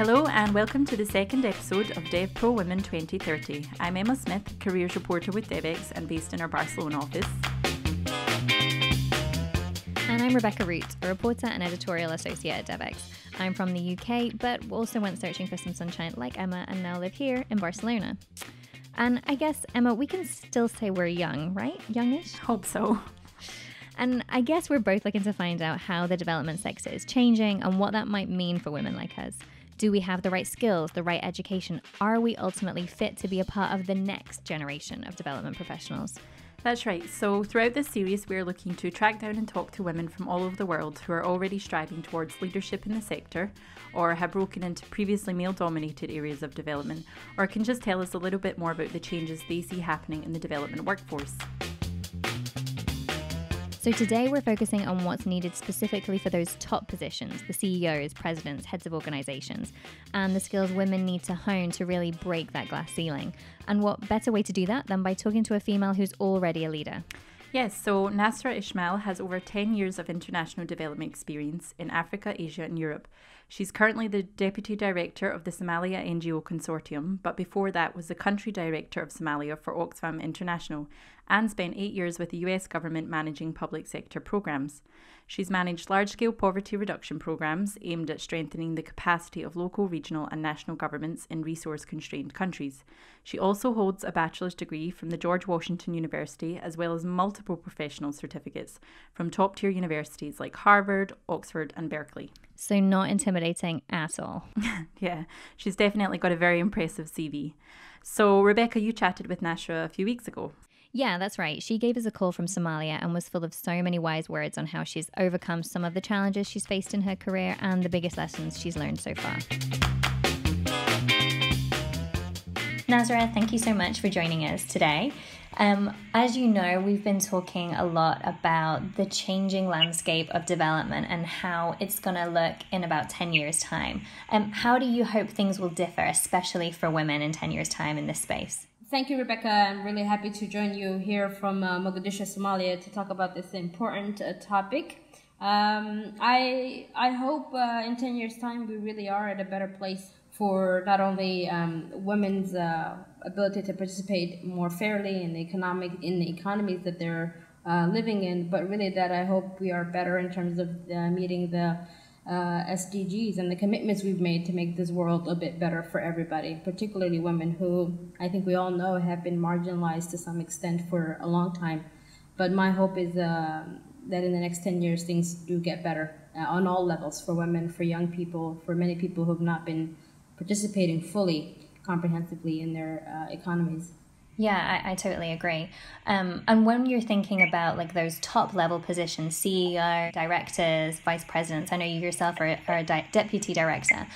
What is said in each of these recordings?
Hello and welcome to the second episode of Dev Pro Women 2030. I'm Emma Smith, careers reporter with DevEx and based in our Barcelona office. And I'm Rebecca Root, a reporter and editorial associate at DevEx. I'm from the UK, but also went searching for some sunshine like Emma and now live here in Barcelona. And I guess, Emma, we can still say we're young, right? Youngish? Hope so. And I guess we're both looking to find out how the development sector is changing and what that might mean for women like us. Do we have the right skills, the right education? Are we ultimately fit to be a part of the next generation of development professionals? That's right. So, throughout this series, we're looking to track down and talk to women from all over the world who are already striving towards leadership in the sector, or have broken into previously male dominated areas of development, or can just tell us a little bit more about the changes they see happening in the development workforce. So today we're focusing on what's needed specifically for those top positions, the CEOs, presidents, heads of organizations, and the skills women need to hone to really break that glass ceiling. And what better way to do that than by talking to a female who's already a leader? Yes, so Nasra Ismail has over 10 years of international development experience in Africa, Asia, and Europe. She's currently the Deputy Director of the Somalia NGO Consortium, but before that was the Country Director of Somalia for Oxfam International and spent eight years with the US government managing public sector programs. She's managed large scale poverty reduction programs aimed at strengthening the capacity of local, regional, and national governments in resource constrained countries. She also holds a bachelor's degree from the George Washington University, as well as multiple professional certificates from top tier universities like Harvard, Oxford, and Berkeley. So, not intimidating at all. yeah, she's definitely got a very impressive CV. So, Rebecca, you chatted with Nasra a few weeks ago. Yeah, that's right. She gave us a call from Somalia and was full of so many wise words on how she's overcome some of the challenges she's faced in her career and the biggest lessons she's learned so far. Nasra, thank you so much for joining us today. Um, as you know, we've been talking a lot about the changing landscape of development and how it's going to look in about 10 years' time. Um, how do you hope things will differ, especially for women in 10 years' time in this space? Thank you, Rebecca. I'm really happy to join you here from uh, Mogadishu, Somalia, to talk about this important uh, topic. Um, I I hope uh, in ten years' time we really are at a better place for not only um, women's uh, ability to participate more fairly in the economic in the economies that they're uh, living in, but really that I hope we are better in terms of uh, meeting the uh, SDGs and the commitments we've made to make this world a bit better for everybody, particularly women who I think we all know have been marginalized to some extent for a long time. But my hope is uh, that in the next 10 years things do get better uh, on all levels for women, for young people, for many people who have not been participating fully, comprehensively in their uh, economies. Yeah, I, I totally agree. Um, and when you're thinking about like those top level positions, CEO, directors, vice presidents, I know you yourself are, are a di- deputy director.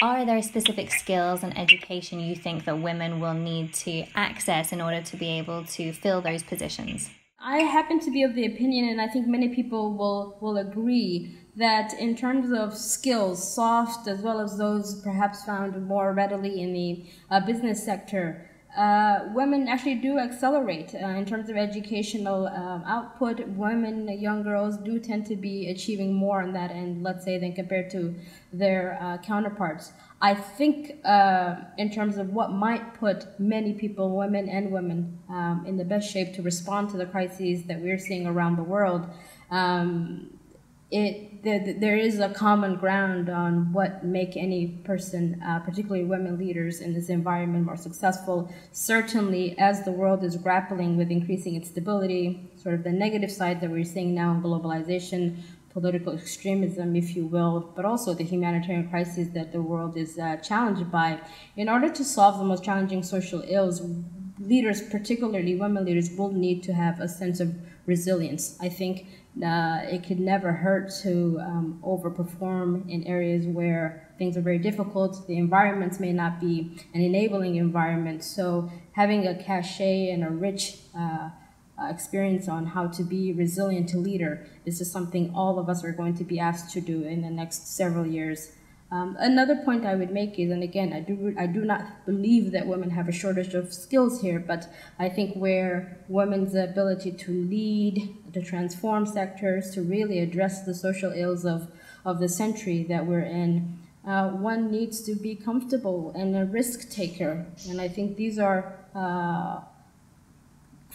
Are there specific skills and education you think that women will need to access in order to be able to fill those positions? I happen to be of the opinion, and I think many people will, will agree, that in terms of skills, soft as well as those perhaps found more readily in the uh, business sector, uh, women actually do accelerate uh, in terms of educational um, output. Women, young girls, do tend to be achieving more on that end, let's say, than compared to their uh, counterparts. I think, uh, in terms of what might put many people, women and women, um, in the best shape to respond to the crises that we're seeing around the world, um, it the, there is a common ground on what make any person, uh, particularly women leaders in this environment, more successful. Certainly, as the world is grappling with increasing its stability, sort of the negative side that we're seeing now in globalization, political extremism, if you will, but also the humanitarian crisis that the world is uh, challenged by. In order to solve the most challenging social ills, leaders, particularly women leaders, will need to have a sense of resilience. I think uh, it could never hurt to um, overperform in areas where things are very difficult. The environments may not be an enabling environment. So having a cachet and a rich uh, uh, experience on how to be resilient to leader is just something all of us are going to be asked to do in the next several years. Um, another point I would make is, and again, I do I do not believe that women have a shortage of skills here, but I think where women's ability to lead, to transform sectors, to really address the social ills of of the century that we're in, uh, one needs to be comfortable and a risk taker, and I think these are. Uh,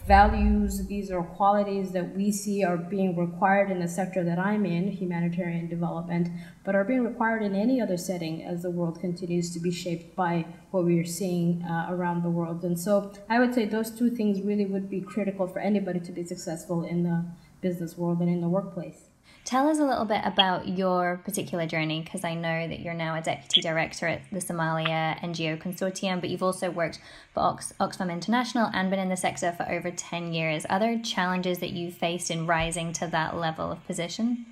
values, these are qualities that we see are being required in the sector that I'm in, humanitarian development, but are being required in any other setting as the world continues to be shaped by what we are seeing uh, around the world. And so I would say those two things really would be critical for anybody to be successful in the business world and in the workplace. Tell us a little bit about your particular journey, because I know that you're now a deputy director at the Somalia NGO Consortium, but you've also worked for Ox- Oxfam International and been in the sector for over 10 years. Are there challenges that you faced in rising to that level of position?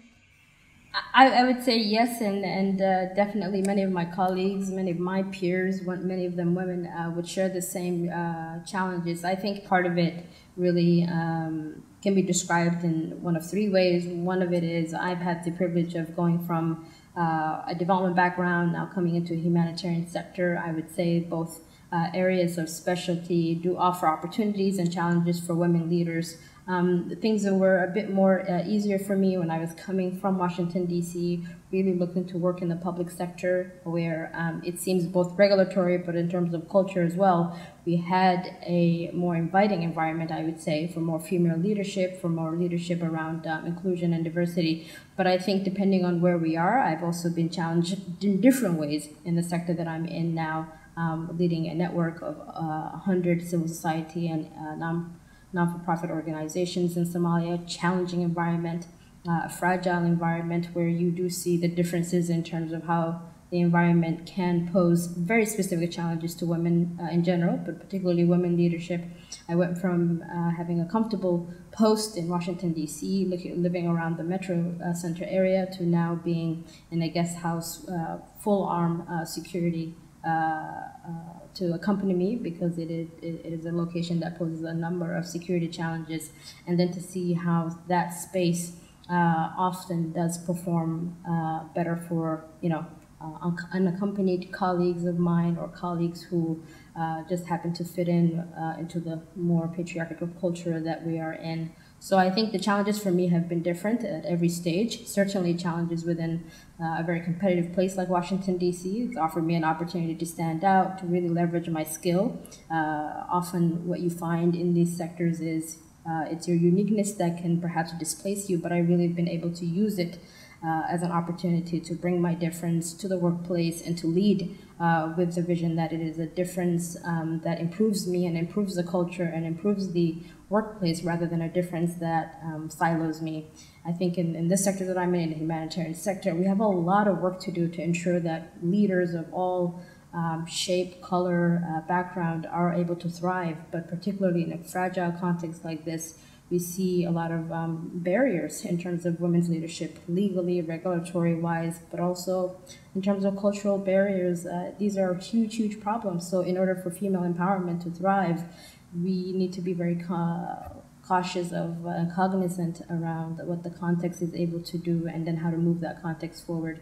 I, I would say yes, and, and uh, definitely many of my colleagues, many of my peers, many of them women, uh, would share the same uh, challenges. I think part of it really um, can be described in one of three ways. One of it is I've had the privilege of going from uh, a development background, now coming into a humanitarian sector. I would say both uh, areas of specialty do offer opportunities and challenges for women leaders. Um, things that were a bit more uh, easier for me when I was coming from Washington, D.C., really looking to work in the public sector where um, it seems both regulatory but in terms of culture as well, we had a more inviting environment, I would say, for more female leadership, for more leadership around um, inclusion and diversity. But I think depending on where we are, I've also been challenged in different ways in the sector that I'm in now, um, leading a network of uh, 100 civil society and uh, non non-for-profit organizations in Somalia, challenging environment, uh, fragile environment where you do see the differences in terms of how the environment can pose very specific challenges to women uh, in general, but particularly women leadership. I went from uh, having a comfortable post in Washington, D.C., living around the metro uh, center area, to now being in a guest house, uh, full arm uh, security to accompany me because it is, it is a location that poses a number of security challenges, and then to see how that space uh, often does perform uh, better for you know uh, unaccompanied colleagues of mine or colleagues who uh, just happen to fit in uh, into the more patriarchal culture that we are in. So I think the challenges for me have been different at every stage. Certainly, challenges within uh, a very competitive place like Washington, D.C. It's offered me an opportunity to stand out, to really leverage my skill. Uh, often, what you find in these sectors is uh, it's your uniqueness that can perhaps displace you, but I really have been able to use it uh, as an opportunity to bring my difference to the workplace and to lead uh, with the vision that it is a difference um, that improves me and improves the culture and improves the workplace rather than a difference that um, silos me. I think in, in this sector that I'm in, the humanitarian sector, we have a lot of work to do to ensure that leaders of all um, shape, color, uh, background are able to thrive, but particularly in a fragile context like this, we see a lot of um, barriers in terms of women's leadership, legally, regulatory wise, but also in terms of cultural barriers. Uh, these are huge, huge problems. So, in order for female empowerment to thrive, we need to be very cautious of uh, cognizant around what the context is able to do and then how to move that context forward.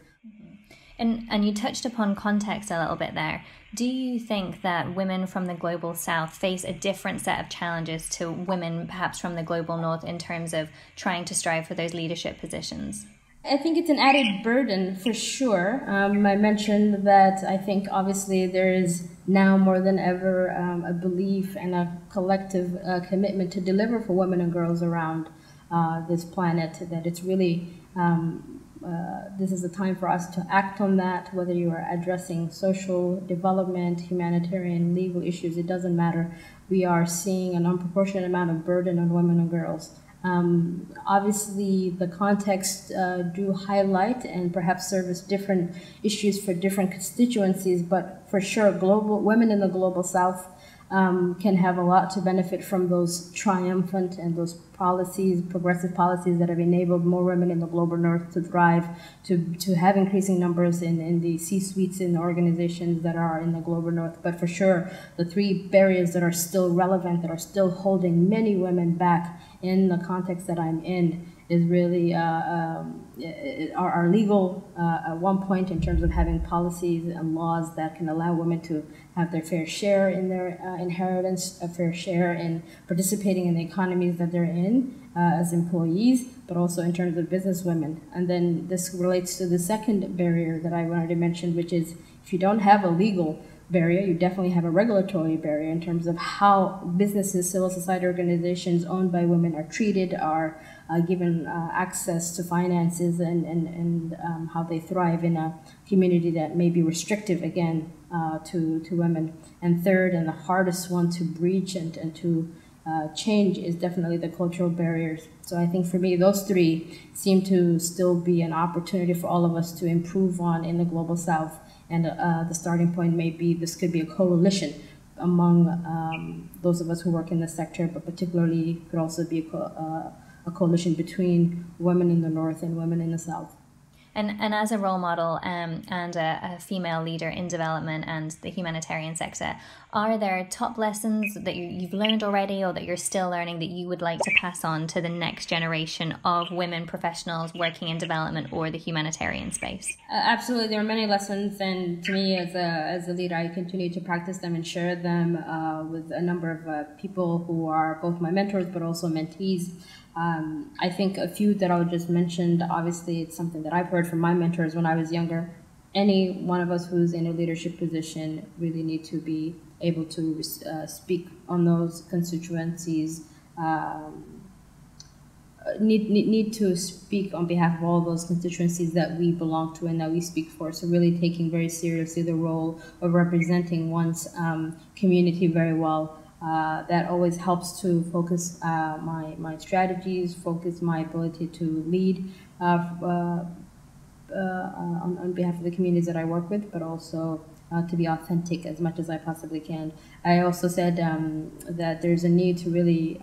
And and you touched upon context a little bit there. Do you think that women from the global south face a different set of challenges to women perhaps from the global north in terms of trying to strive for those leadership positions? I think it's an added burden for sure. Um, I mentioned that I think obviously there is now more than ever um, a belief and a collective uh, commitment to deliver for women and girls around uh, this planet, that it's really um, uh, this is a time for us to act on that, whether you are addressing social development, humanitarian, legal issues, it doesn't matter. We are seeing an unproportionate amount of burden on women and girls. Um, obviously, the context uh, do highlight and perhaps service different issues for different constituencies, but for sure, global women in the global south um, can have a lot to benefit from those triumphant and those policies, progressive policies that have enabled more women in the global north to thrive, to, to have increasing numbers in, in the C-suites in the organizations that are in the global north. But for sure, the three barriers that are still relevant, that are still holding many women back in the context that I'm in is really uh, um, our, our, legal uh, at one point in terms of having policies and laws that can allow women to have their fair share in their uh, inheritance, a fair share in participating in the economies that they're in uh, as employees, but also in terms of business women. And then this relates to the second barrier that I wanted to mention, which is if you don't have a legal barrier, you definitely have a regulatory barrier in terms of how businesses, civil society organizations owned by women are treated, are uh, given uh, access to finances, and, and, and um, how they thrive in a community that may be restrictive again uh, to, to women. And third, and the hardest one to breach and, and to uh, change is definitely the cultural barriers. So I think for me, those three seem to still be an opportunity for all of us to improve on in the global south. And uh, the starting point may be this could be a coalition among um, those of us who work in the sector, but particularly could also be a, co- uh, a coalition between women in the north and women in the south. And, and as a role model um, and a, a, female leader in development and the humanitarian sector, are there top lessons that you, you've learned already or that you're still learning that you would like to pass on to the next generation of women professionals working in development or the humanitarian space? Uh, absolutely. There are many lessons, and to me, as a, as a leader, I continue to practice them and share them uh, with a number of uh, people who are both my mentors but also mentees. Um, I think a few that I'll just mention, obviously, it's something that I've heard from my mentors when I was younger. Any one of us who's in a leadership position really need to be able to uh, speak on those constituencies, um, need, need, need to speak on behalf of all those constituencies that we belong to and that we speak for. So, really taking very seriously the role of representing one's um, community very well. Uh, that always helps to focus uh, my, my strategies, focus my ability to lead uh, uh, uh on, on, behalf of the communities that I work with, but also to be authentic as much as I possibly can. I also said um, that there's a need to really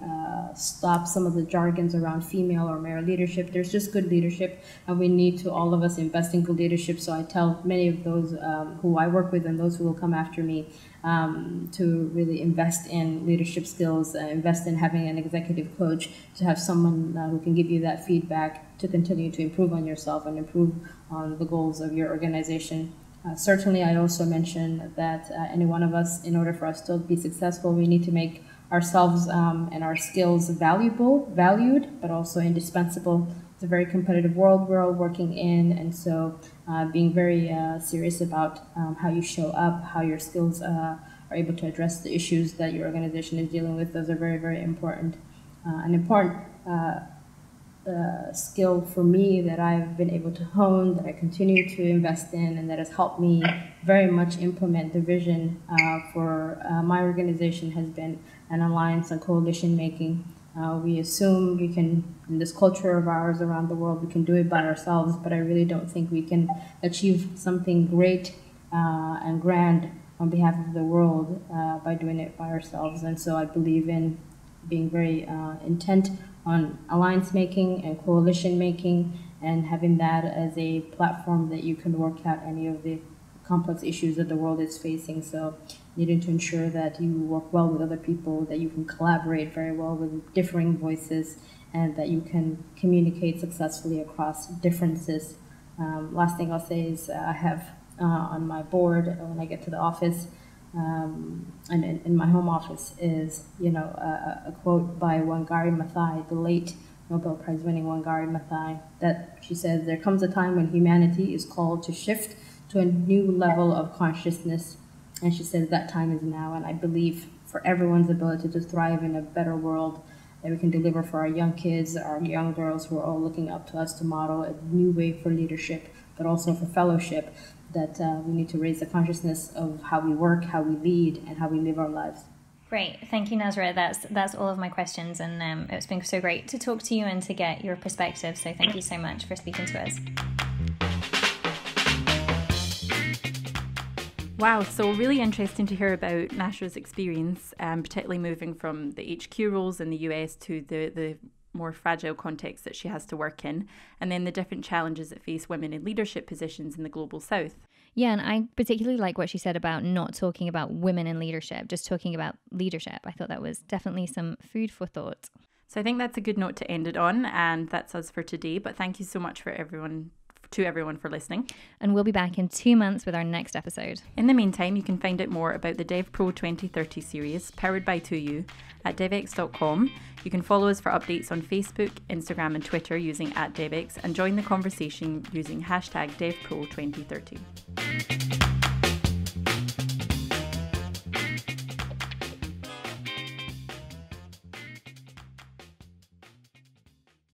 stop some of the jargons around female or male leadership. There's just good leadership, and we need to all of us invest in good leadership. So I tell many of those um, who I work with and those who will come after me um, to really invest in leadership skills, uh, invest in having an executive coach, to have someone uh, who can give you that feedback to continue to improve on yourself and improve on the goals of your organization. Uh, certainly, I also mentioned that uh, any one of us, in order for us to be successful, we need to make ourselves um, and our skills valuable, valued, but also indispensable. It's a very competitive world we're all working in, and so uh, being very uh, serious about um, how you show up, how your skills uh, are able to address the issues that your organization is dealing with. Those are very, very important. Uh, an important uh, skill for me that I've been able to hone, that I continue to invest in, and that has helped me very much implement the vision for my organization has been an alliance and coalition making. Uh, we assume we can, in this culture of ours around the world, we can do it by ourselves, but I really don't think we can achieve something great uh, and grand on behalf of the world uh, by doing it by ourselves. And so I believe in being very uh, intent on alliance making and coalition making and having that as a platform that you can work out any of the complex issues that the world is facing. So needing to ensure that you work well with other people, that you can collaborate very well with differing voices, and that you can communicate successfully across differences. Um, last thing I'll say is uh, I have uh, on my board when I get to the office um, and in, in, my home office is you know a, a, quote by Wangari Maathai, the late Nobel Prize winning Wangari Maathai, that she says there comes a time when humanity is called to shift to a new level of consciousness and she says that time is now. And I believe for everyone's ability to thrive in a better world that we can deliver for our young kids, our young girls who are all looking up to us to model a new way for leadership, but also for fellowship, that uh, we need to raise the consciousness of how we work, how we lead, and how we live our lives. Great, thank you, Nasra. That's that's all of my questions, and um, it's been so great to talk to you and to get your perspective. So thank you so much for speaking to us. Wow, so really interesting to hear about Nasra's experience, um, particularly moving from the HQ roles in the US to the, the more fragile context that she has to work in, and then the different challenges that face women in leadership positions in the global south. Yeah, and I particularly like what she said about not talking about women in leadership, just talking about leadership. I thought that was definitely some food for thought. So I think that's a good note to end it on, and that's us for today. But thank you so much for everyone to everyone for listening. And we'll be back in two months with our next episode. In the meantime, you can find out more about the Dev Pro 2030 series powered by 2U at devex.com. You can follow us for updates on Facebook, Instagram, and Twitter using at Devex and join the conversation using hashtag DevPro2030.